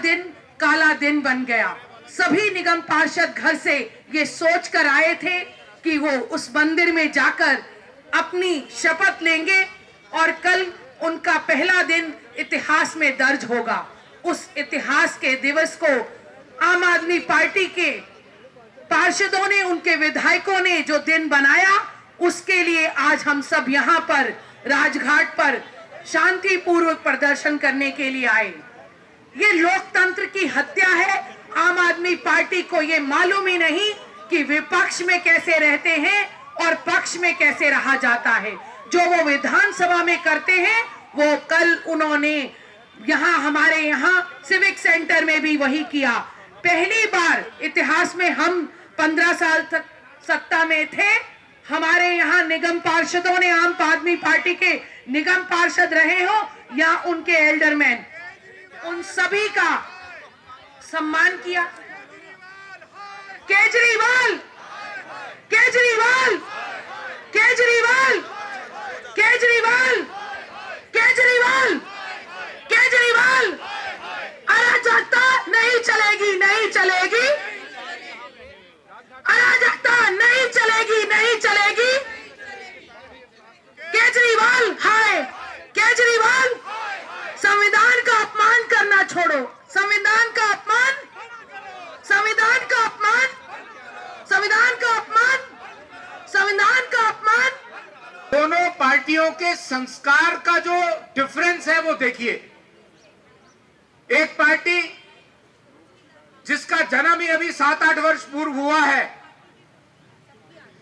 दिन काला दिन बन गया। सभी निगम पार्षद घर से ये सोच कर आए थे कि वो उस मंदिर में जाकर अपनी शपथ लेंगे और कल उनका पहला दिन इतिहास में दर्ज होगा। उस इतिहास के दिवस को आम आदमी पार्टी के पार्षदों ने, उनके विधायकों ने जो दिन बनाया, उसके लिए आज हम सब यहाँ पर राजघाट पर शांतिपूर्वक प्रदर्शन करने के लिए आए। ये लोकतंत्र की हत्या है। आम आदमी पार्टी को ये मालूम ही नहीं कि विपक्ष में कैसे रहते हैं और पक्ष में कैसे रहा जाता है। जो वो विधानसभा में करते हैं, वो कल उन्होंने यहाँ, हमारे यहाँ सिविक सेंटर में भी वही किया। पहली बार इतिहास में हम पंद्रह साल तक सत्ता में थे। हमारे यहाँ निगम पार्षदों ने आम आदमी पार्टी के निगम पार्षद रहे हो या उनके एल्डरमैन। उन सभी का सम्मान किया। केजरीवाल! केजरीवाल! केजरीवाल! केजरीवाल! केजरीवाल! केजरीवाल! अराजकता नहीं चलेगी नहीं चलेगी। अराजकता नहीं चलेगी नहीं चलेगी। केजरीवाल हाय, केजरीवाल। संविधान छोड़ो। संविधान का अपमान। संविधान का अपमान। संविधान का अपमान। संविधान का अपमान। दोनों पार्टियों के संस्कार का जो डिफरेंस है वो देखिए। एक पार्टी जिसका जन्म ही अभी सात आठ वर्ष पूर्व हुआ है,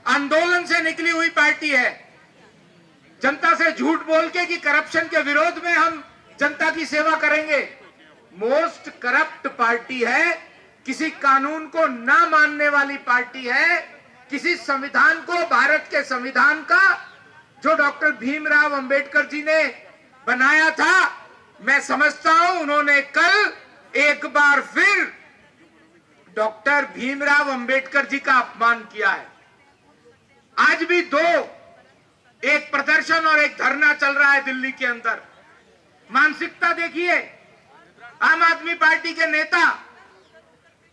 आंदोलन से निकली हुई पार्टी है। जनता से झूठ बोल के कि करप्शन के विरोध में हम जनता की सेवा करेंगे। मोस्ट करप्ट पार्टी है, किसी कानून को ना मानने वाली पार्टी है, किसी संविधान को भारत के संविधान का, जो डॉक्टर भीमराव अंबेडकर जी ने बनाया था। मैं समझता हूँ उन्होंने कल एक बार फिर डॉक्टर भीमराव अंबेडकर जी का अपमान किया है। आज भी दो, एक प्रदर्शन और एक धरना चल रहा है दिल्ली के अंदर। मानसिकता देखिए आम आदमी पार्टी के नेता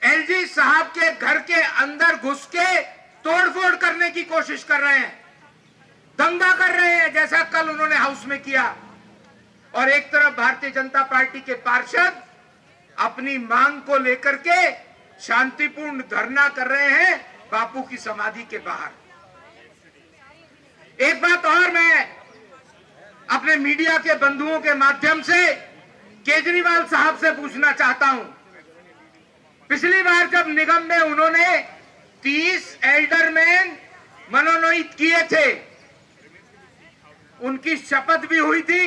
एलजी साहब के घर के अंदर घुस के तोड़फोड़ करने की कोशिश कर रहे हैं। दंगा कर रहे हैं, जैसा कल उन्होंने हाउस में किया। और एक तरफ़ भारतीय जनता पार्टी के पार्षद अपनी मांग को लेकर के शांतिपूर्ण धरना कर रहे हैं बापू की समाधि के बाहर। एक बात और मैं अपने मीडिया के बंधुओं के माध्यम से केजरीवाल साहब से पूछना चाहता हूँ। पिछली बार जब निगम में उन्होंने 30 एल्डरमैन मनोनीत किए थे, उनकी शपथ भी हुई थी,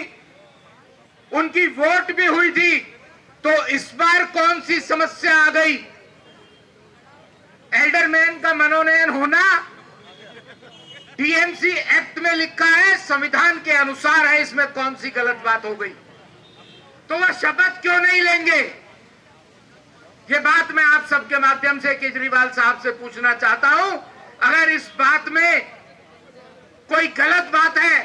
उनकी वोट भी हुई थी तो इस बार कौन सी समस्या आ गई? एल्डरमैन का मनोनयन होना टीएमसी एक्ट में लिखा है, संविधान के अनुसार है, इसमें कौन सी गलत बात हो गई? तो वह शपथ क्यों नहीं लेंगे? ये बात मैं आप सबके माध्यम से केजरीवाल साहब से पूछना चाहता हूँ। अगर इस बात में कोई गलत बात है,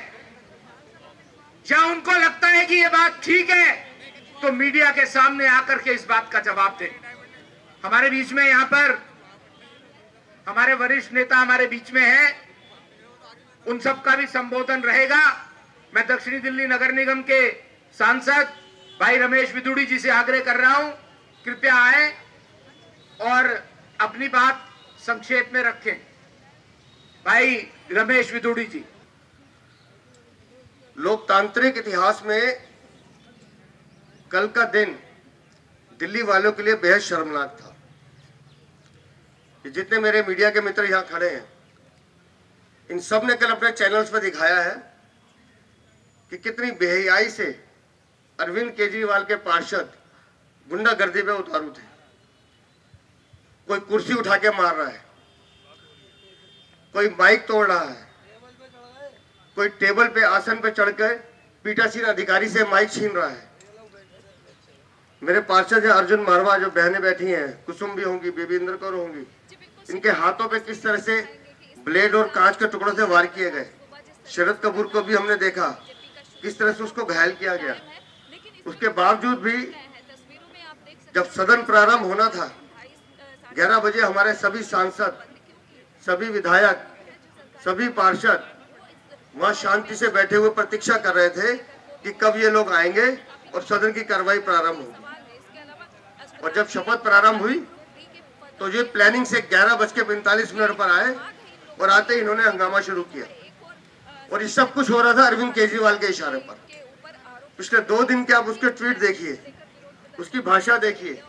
या उनको लगता है कि ये बात ठीक है तो मीडिया के सामने आकर के इस बात का जवाब दें। हमारे बीच में यहाँ पर हमारे वरिष्ठ नेता हमारे बीच में हैं। उन सब का भी संबोधन रहेगा। मैं दक्षिणी दिल्ली नगर निगम के सांसद भाई रमेश विदुड़ी जी से आग्रह कर रहा हूँ, कृपया आए और अपनी बात संक्षेप में रखें। भाई रमेश विदुड़ी जी। लोकतांत्रिक इतिहास में कल का दिन दिल्ली वालों के लिए बेहद शर्मनाक था। कि जितने मेरे मीडिया के मित्र यहाँ खड़े हैं, इन सबने कल अपने चैनल्स पर दिखाया है कि कितनी बेहयाई से अरविंद केजरीवाल के पार्षद गुंडागर्दी पे उतारू थे कोई कुर्सी उठा के मार रहा है, कोई माइक तोड़ रहा है, कोई टेबल पे आसन पे चढ़कर पीठासीन अधिकारी से माइक छीन रहा है। मेरे पार्षद है अर्जुन मारवा, जो बहने बैठी हैं, कुसुम भी होंगी बेबी इंद्र कौर होंगी। इनके हाथों पे किस तरह से ब्लेड और कांच के टुकड़ों से वार किए गए? शरद कपूर को भी हमने देखा, किस तरह से उसको घायल किया गया? उसके बावजूद भी जब सदन प्रारंभ होना था 11 बजे हमारे सभी सांसद, सभी विधायक, सभी पार्षद वहाँ शांति से बैठे हुए प्रतीक्षा कर रहे थे कि कब ये लोग आएँगे और सदन की कार्रवाई प्रारंभ होगी। और जब शपथ प्रारंभ हुई तो ये प्लानिंग से ग्यारह बज के पैंतालीस मिनट पर आए और आते ही इन्होंने हंगामा शुरू किया। और ये सब कुछ हो रहा था अरविंद केजरीवाल के इशारे पर। पिछले दो दिन के आप उसके ट्वीट देखिए, उसकी भाषा देखिए।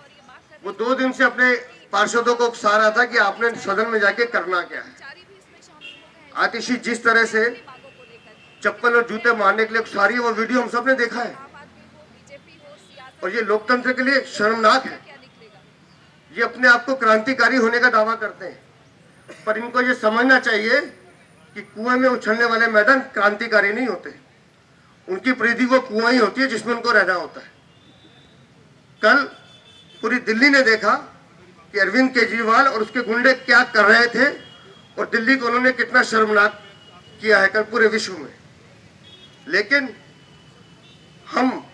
वो दो दिन से अपने पार्षदों को उकसा रहा था कि आपने सदन में जाके करना क्या है। आतिशी जिस तरह से चप्पल और जूते मारने के लिए सारी वो वीडियो हम सबने देखा है। और ये लोकतंत्र के लिए शर्मनाक है। ये अपने आप को क्रांतिकारी होने का दावा करते हैं। पर इनको ये समझना चाहिए कि कुएँ में उछलने वाले मैदान क्रांतिकारी नहीं होते। उनकी प्रीति वो कुआँ ही होती है जिसमें उनको रहना होता है। कल पूरी दिल्ली ने देखा कि अरविंद केजरीवाल और उसके गुंडे क्या कर रहे थे और दिल्ली को उन्होंने कितना शर्मनाक किया है कल पूरे विश्व में। लेकिन हम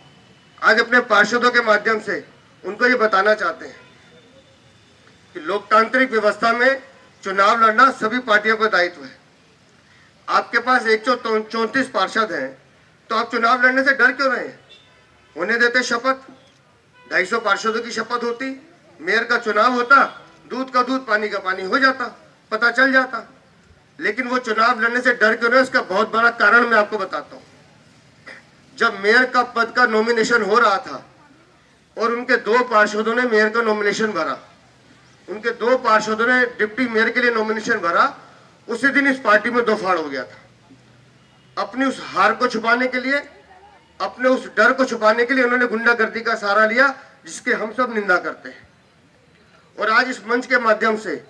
आज अपने पार्षदों के माध्यम से उनको ये बताना चाहते हैं कि लोकतांत्रिक व्यवस्था में चुनाव लड़ना सभी पार्टियों का दायित्व है। आपके पास एक सौ चौंतीस पार्षद हैं। तो आप चुनाव लड़ने से डर क्यों रहे हैं? होने देते शपथ। ढाई सौ पार्षदों की शपथ होती। मेयर का चुनाव होता, दूध का दूध, पानी का पानी हो जाता, पता चल जाता। लेकिन वो चुनाव लड़ने से डर क्यों रहे उसका बहुत बड़ा कारण मैं आपको बताता हूँ। जब मेयर का पद का नॉमिनेशन हो रहा था, और उनके दो पार्षदों ने मेयर का नॉमिनेशन भरा, उनके दो पार्षदों ने डिप्टी मेयर के लिए नॉमिनेशन भरा, उसी दिन इस पार्टी में दो फाड़ हो गया था। अपनी उस हार को छुपाने के लिए, अपने उस डर को छुपाने के लिए उन्होंने गुंडागर्दी का सहारा लिया, जिसके हम सब निंदा करते हैं। और आज इस मंच के माध्यम से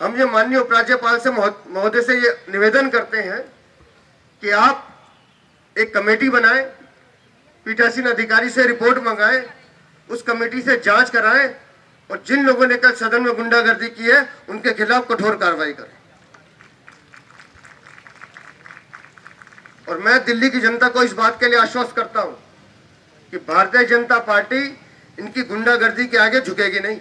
हम ये माननीय उपराज्यपाल से महोदय से ये निवेदन करते हैं कि आप एक कमेटी बनाएँ, पीठासीन अधिकारी से रिपोर्ट मंगाएँ, उस कमेटी से जाँच कराएँ, और जिन लोगों ने कल सदन में गुंडागर्दी की है, उनके खिलाफ कठोर कार्रवाई करें। और मैं दिल्ली की जनता को इस बात के लिए आश्वस्त करता हूँ कि भारतीय जनता पार्टी इनकी गुंडागर्दी के आगे झुकेगी नहीं।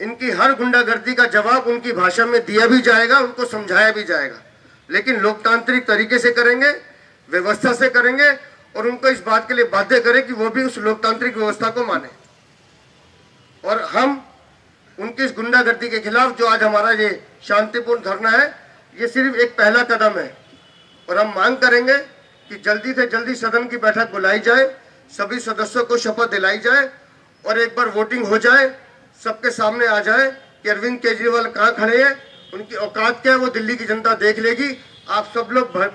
इनकी हर गुंडागर्दी का जवाब उनकी भाषा में दिया भी जाएगा, उनको समझाया भी जाएगा। लेकिन लोकतांत्रिक तरीके से करेंगे, व्यवस्था से करेंगे और उनको इस बात के लिए बाध्य करें कि वो भी उस लोकतांत्रिक व्यवस्था को माने। और हम उनकी इस गुंडागर्दी के खिलाफ जो आज हमारा ये शांतिपूर्ण धरना है, ये सिर्फ़ एक पहला कदम है। और हम मांग करेंगे कि जल्दी से जल्दी सदन की बैठक बुलाई जाए सभी सदस्यों को शपथ दिलाई जाए और एक बार वोटिंग हो जाए सबके सामने आ जाए कि अरविंद केजरीवाल कहाँ खड़े हैं उनकी औकात क्या है वो दिल्ली की जनता देख लेगी। आप सब लोग भर,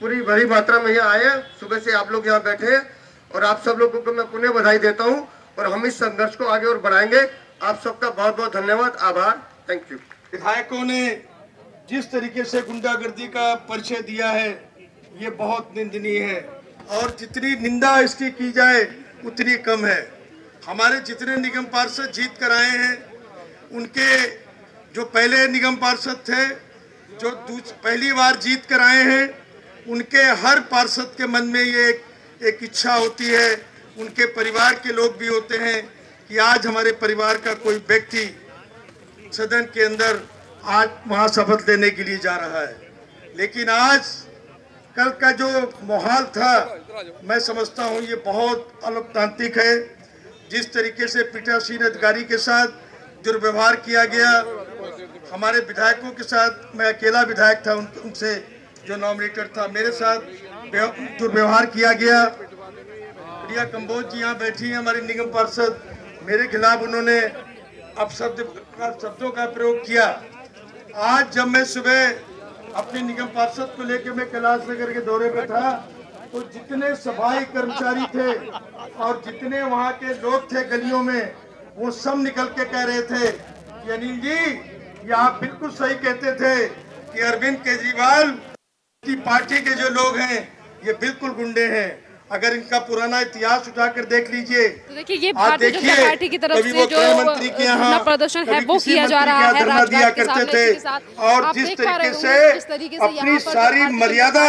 पूरी बड़ी मात्रा में यहाँ आए हैं सुबह से आप लोग यहाँ बैठे हैं और आप सब लोगों को मैं पुनः बधाई देता हूँ और हम इस संघर्ष को आगे और बढ़ाएँगे। आप सबका बहुत बहुत धन्यवाद आभार थैंक यू। विधायकों ने जिस तरीके से गुंडागर्दी का परिचय दिया है ये बहुत निंदनीय है। और जितनी निंदा इसकी की जाए उतनी कम है। हमारे जितने निगम पार्षद जीत कर आए हैं उनके जो पहले निगम पार्षद थे जो पहली बार जीत कर आए हैं उनके हर पार्षद के मन में ये एक, एक इच्छा होती है। उनके परिवार के लोग भी होते हैं कि आज हमारे परिवार का कोई व्यक्ति सदन के अंदर आज वहाँ शपथ लेने के लिए जा रहा है। लेकिन आज कल का जो माहौल था मैं समझता हूँ ये बहुत अलोकतांत्रिक है। जिस तरीके से पीठासीन अधिकारी के साथ दुर्व्यवहार किया गया हमारे विधायकों के साथ मैं अकेला विधायक था उन, उनसे जो नॉमिनेटर था मेरे साथ दुर्व्यवहार किया गया। प्रिया कंबोज जी यहाँ बैठी हैं हमारे निगम पार्षद। मेरे खिलाफ उन्होंने अपशब्द शब्दों का प्रयोग किया। आज जब मैं सुबह अपने निगम पार्षद को लेकर मैं कैलाश नगर के दौरे पर था तो जितने सफ़ाई कर्मचारी थे और जितने वहाँ के लोग थे गलियों में, वो सब निकल के कह रहे थे अनिल जी, ये आप बिल्कुल सही कहते थे कि अरविंद केजरीवाल की पार्टी के जो लोग हैं, ये बिल्कुल गुंडे हैं। अगर इनका पुराना इतिहास उठाकर देख लीजिए तो देखिए ये भारतीय जनता देखिए, पार्टी की तरफ़ से जो मंत्री के यहाँ, प्रदर्शन है वो किया जा रहा है धरना दिया करते थे। और जिस तरीके से अपनी सारी मर्यादा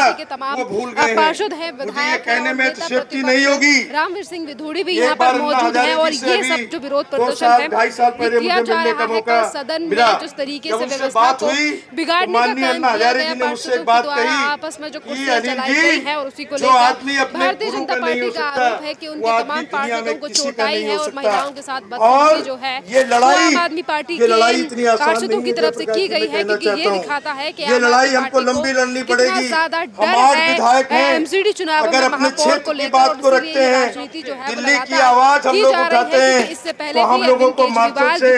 वो भूल गए हैं। पार्षद हैं विधायक कहने में नेता नहीं होगी। रामवीर सिंह विधोड़ी भी यहाँ पर मौजूद है और ये सब जो विरोध प्रदर्शन है ढाई साल पहले किया मुझे जा मिलने रहा का है मौका सदन मिला। में जिस तरीके से व्यवस्था बात को हुई, बिगाड़ने का काम किया गया जी ने मुझसे पार्षदों बात के द्वारा कही आपस में जो कि कुर्सियाँ अनिल चलाई जी, गई है और उसी को लेकर भारतीय जनता पार्टी का आरोप है कि उनके तमाम पार्षदों को चोटाई है और। महिलाओं के साथ बदतमीजी जो है ये लड़ाई आम आदमी पार्टी के इतनी आसान पार्षदों नहीं की है, तरफ़ से की गई है क्योंकि ये। दिखाता है कि ये लड़ाई हमको लंबी लड़नी पड़ेगी। ज़्यादा हम डर है विधायक हैं एमसीडी चुनाव अगर अपने क्षेत्र को की बात को रखते हैं दिल्ली की आवाज़ हम लोग उठाते हैं इससे पहले तो हम लोगों को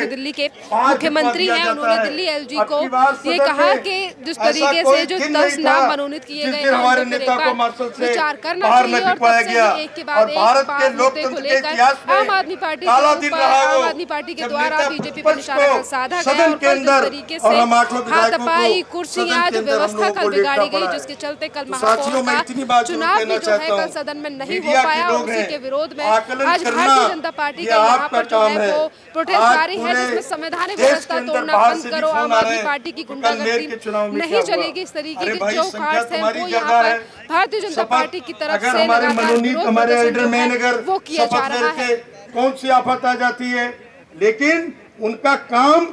दिल्ली के मुख्यमंत्री हैं उन्होंने दिल्ली एलजी को ये कहा कि जिस तरीके से जो दस नाम मनोनीत किए गए हैं। हमारे नेता एक को बार से विचार करना चाहिए और से गया। एक के और भारत के लोकतंत्र के इतिहास में आम आदमी पार्टी काला दिन रहा आम आदमी पार्टी के द्वारा बीजेपी पर निशाना साधा गया सदन और अंदर तरीके और से हम आठ लोग विधायकों हाथापाई को कुर्सियाँ जो व्यवस्था कल बिगाड़ी गई जिसके चलते कल तो साथियों, मैं महापौर इतनी का बात चुनाव भी जो है कल सदन में नहीं हो पाया और उसी के विरोध में आज भारतीय जनता पार्टी का यहाँ पर जो है। वो प्रोटेस्ट जारी है जिसमें संवैधानिक व्यवस्था तोड़ना बंद करो आम आदमी पार्टी की गुंडागर्दी नहीं चलेगी इस तरीके की जो कार्ड्स हैं वो यहाँ पर भारतीय जनता पार्टी की तरफ़ से हमारे मनोनीत हमारे जो एल्डरमैन अगर वो किया जा शपथ कौन सी आफत आ जाती है? लेकिन उनका काम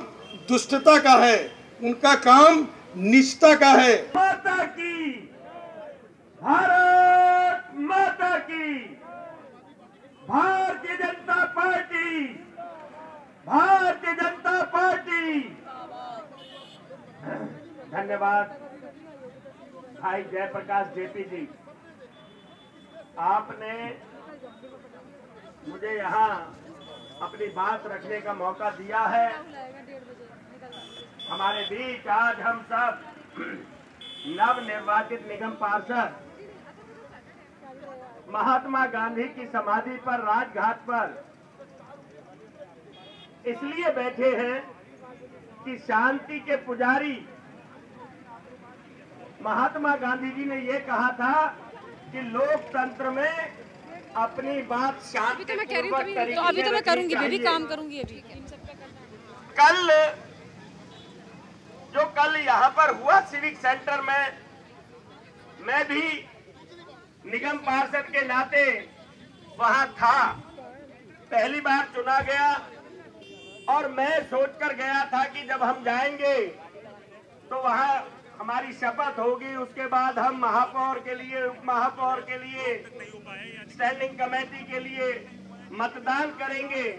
दुष्टता का है उनका काम निष्ठा का है। माता की भारत माता की भारतीय जनता पार्टी भारतीय जनता पार्टी। धन्यवाद। भाई जयप्रकाश जेपी जी। आपने मुझे यहाँ अपनी बात रखने का मौका दिया है। हमारे बीच आज हम सब नव निर्वाचित निगम पार्षद महात्मा गांधी की समाधि पर राजघाट पर इसलिए बैठे हैं कि शांति के पुजारी महात्मा गांधी जी ने ये कहा था कि लोकतंत्र में अपनी बात अभी शांति तो मैं कह रही हूँ तो अभी तो मैं करूँगी भी काम करूँगी अभी। कल जो कल यहाँ पर हुआ सिविक सेंटर में मैं भी निगम पार्षद के नाते वहाँ था। पहली बार चुना गया और मैं सोचकर गया था कि जब हम जाएँगे तो वहाँ हमारी शपथ होगी, उसके बाद हम महापौर के लिए उप महापौर के लिए स्टैंडिंग कमेटी के लिए मतदान करेंगे।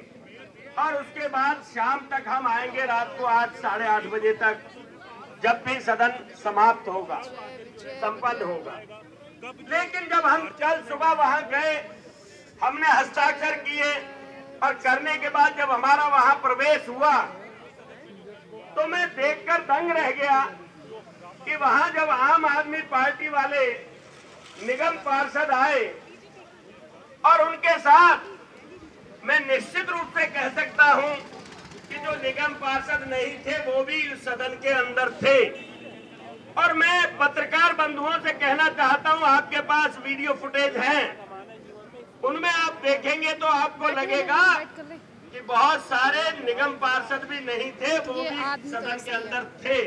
और उसके बाद शाम तक हम आएँगे रात को आठ, साढ़े आठ बजे तक, जब भी सदन समाप्त होगा, संपन्न होगा। लेकिन जब हम कल सुबह वहाँ गए, हमने हस्ताक्षर किए, और करने के बाद जब हमारा वहाँ प्रवेश हुआ तो मैं देखकर दंग रह गया। कि वहाँ जब आम आदमी पार्टी वाले निगम पार्षद आए और उनके साथ मैं निश्चित रूप से कह सकता हूँ कि जो निगम पार्षद नहीं थे वो भी इस सदन के अंदर थे। और मैं पत्रकार बंधुओं से कहना चाहता हूँ आपके पास वीडियो फुटेज है। उनमें आप देखेंगे तो आपको लगेगा कि बहुत सारे निगम पार्षद भी नहीं थे वो भी सदन के अंदर थे।